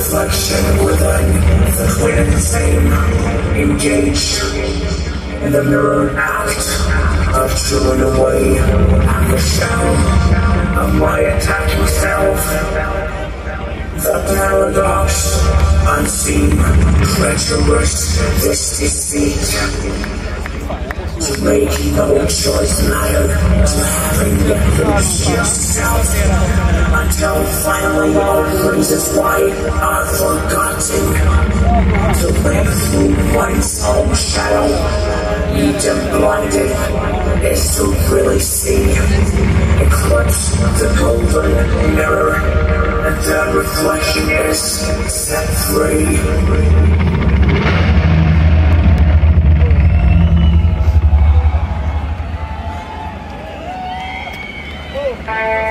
Reflection within the twin same engaged in the mirror act of chewing away. At the shell of my attacking self. The paradox, unseen, treacherous, this deceit to make no choice matter to having to lose yourself. Until finally all reasons why are forgotten. To live through one's own shadow even blinded to really see. A the golden mirror, and that reflection is set free. Thank